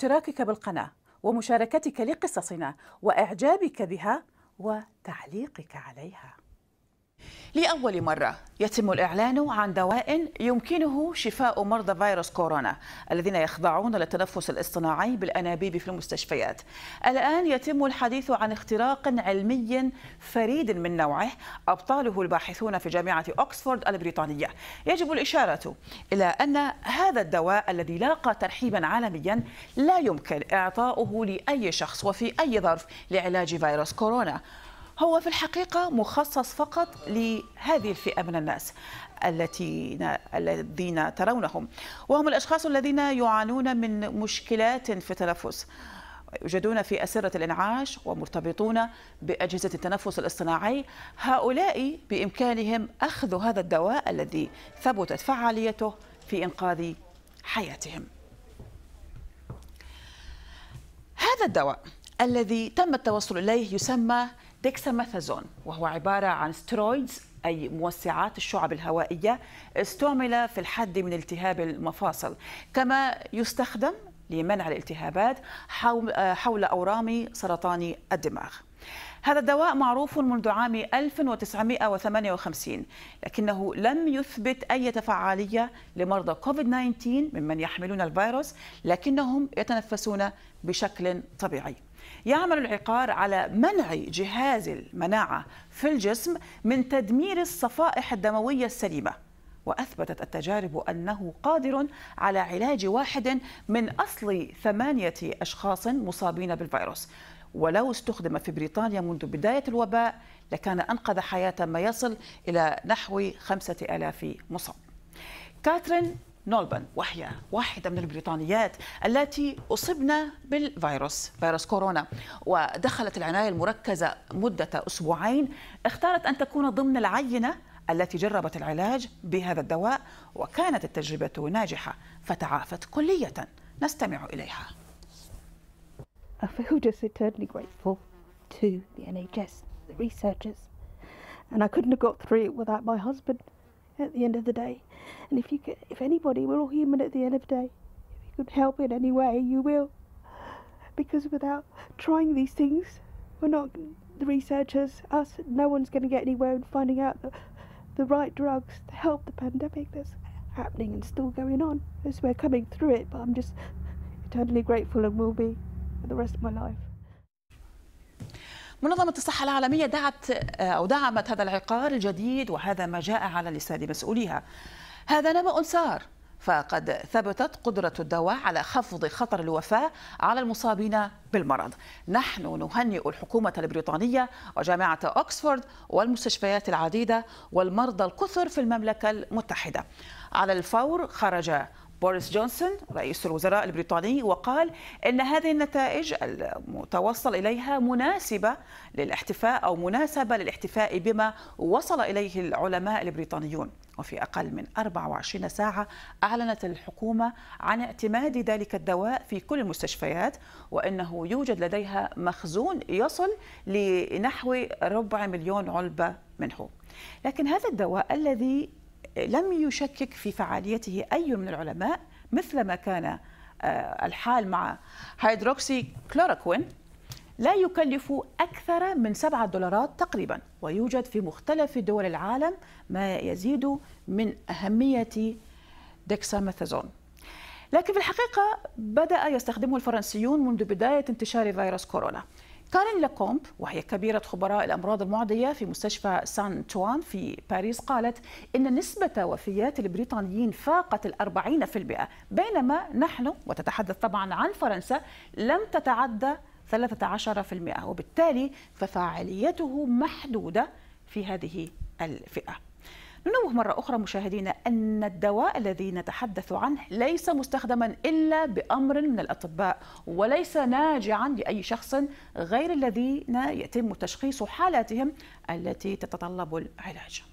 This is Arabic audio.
اشتراكك بالقناة ومشاركتك لقصصنا وإعجابك بها وتعليقك عليها. لأول مرة يتم الإعلان عن دواء يمكنه شفاء مرضى فيروس كورونا الذين يخضعون للتنفس الاصطناعي بالأنابيب في المستشفيات. الآن يتم الحديث عن اختراق علمي فريد من نوعه أبطاله الباحثون في جامعة أكسفورد البريطانية. يجب الإشارة إلى أن هذا الدواء الذي لاقى ترحيبا عالميا لا يمكن إعطاؤه لأي شخص وفي أي ظرف لعلاج فيروس كورونا. هو في الحقيقة مخصص فقط لهذه الفئة من الناس التي الذين ترونهم. وهم الأشخاص الذين يعانون من مشكلات في التنفس. يوجدون في أسرة الإنعاش ومرتبطون بأجهزة التنفس الاصطناعي. هؤلاء بإمكانهم أخذ هذا الدواء الذي ثبتت فعاليته في إنقاذ حياتهم. هذا الدواء الذي تم التوصل إليه يسمى ديكساميثازون وهو عبارة عن سترويدز أي موسعات الشعب الهوائية استعمل في الحد من التهاب المفاصل. كما يستخدم لمنع الالتهابات حول أورام سرطان الدماغ. هذا الدواء معروف منذ عام 1958 لكنه لم يثبت أي فعالية لمرضى كوفيد 19 ممن يحملون الفيروس لكنهم يتنفسون بشكل طبيعي. يعمل العقار على منع جهاز المناعة في الجسم من تدمير الصفائح الدموية السليمة وأثبتت التجارب أنه قادر على علاج واحد من أصل ثمانية أشخاص مصابين بالفيروس. ولو استخدم في بريطانيا منذ بداية الوباء لكان أنقذ حياة ما يصل إلى نحو خمسة آلاف مصاب. كاترين نولبن وهي واحدة من البريطانيات التي أصبن بالفيروس فيروس كورونا ودخلت العناية المركزة مدة أسبوعين. اختارت أن تكون ضمن العينة التي جربت العلاج بهذا الدواء وكانت التجربة ناجحة فتعافت كلية. نستمع إليها. I feel just eternally grateful to the NHS, the researchers, and I couldn't have got through it without my husband. at the end of the day. And if you could, if anybody, we're all human at the end of the day. If you could help in any way, you will. Because without trying these things, we're not the researchers, us. No one's going to get anywhere in finding out the, the right drugs to help the pandemic that's happening and still going on. As we're coming through it, but I'm just eternally grateful and will be for the rest of my life. منظمة الصحة العالمية دعت أو دعمت هذا العقار الجديد وهذا ما جاء على لسان مسؤوليها. هذا نبأ سار فقد ثبتت قدرة الدواء على خفض خطر الوفاة على المصابين بالمرض. نحن نهنئ الحكومة البريطانية وجامعة أكسفورد والمستشفيات العديدة والمرضى الكثر في المملكة المتحدة. على الفور خرج بوريس جونسون رئيس الوزراء البريطاني وقال إن هذه النتائج المتوصل إليها مناسبة للاحتفاء أو مناسبة للاحتفاء بما وصل إليه العلماء البريطانيون. وفي أقل من 24 ساعة أعلنت الحكومة عن اعتماد ذلك الدواء في كل المستشفيات وأنه يوجد لديها مخزون يصل لنحو ربع مليون علبة منه. لكن هذا الدواء الذي لم يشكك في فعاليته أي من العلماء مثل ما كان آه، الحال مع هيدروكسي كلوروكوين لا يكلف أكثر من سبعة دولارات تقريبا ويوجد في مختلف دول العالم ما يزيد من أهمية ديكساميثازون. لكن في الحقيقة بدأ يستخدمه الفرنسيون منذ بداية انتشار فيروس كورونا. كارين لاكومب وهي كبيرة خبراء الأمراض المعدية في مستشفى سان أنطوان في باريس قالت إن نسبة وفيات البريطانيين فاقت الأربعين في المئة بينما نحن وتتحدث طبعا عن فرنسا لم تتعدى 13% وبالتالي ففاعليته محدودة في هذه الفئة. ننوه مرة أخرى مشاهدينا أن الدواء الذي نتحدث عنه ليس مستخدما إلا بأمر من الأطباء وليس ناجعا لأي شخص غير الذين يتم تشخيص حالاتهم التي تتطلب العلاج.